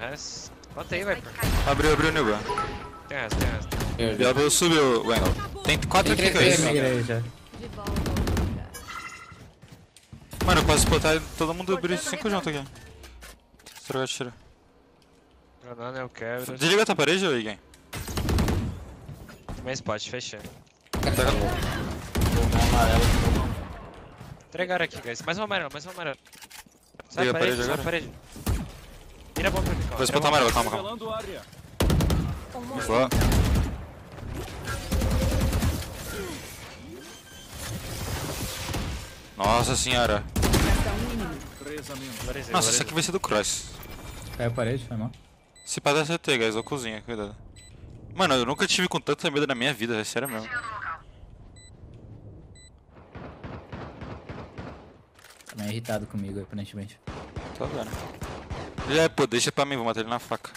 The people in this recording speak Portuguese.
Res. Bota aí, Viper. Abriu, abriu o New Gun. Tem res, tem res. E ela subiu o Wendel. Tem quatro Tem aqui, lugar. Mano, eu posso explotar todo mundo abrir cinco junto aqui. Se trocar de tiro. Granada eu quebro. Desliga a tua parede, ou Igen? Main spot, fechei. Pega. Entregaram aqui, guys. Mais um amarelo, mais um amarelo. Sai Liga a a parede, sai a agora? parede. Vira a bomba pra mim, calma. Vou explotar amarelo, calma, calma. Vou. Nossa senhora. Nossa, isso aqui vai ser do Cross. Caiu a parede, foi mal. Se pá da CT, guys, ou cozinha, cuidado. Mano, eu nunca tive com tanta medo na minha vida, é sério mesmo. Tá meio irritado comigo, aparentemente. Tô vendo. Já é, pô, deixa pra mim, vou matar ele na faca.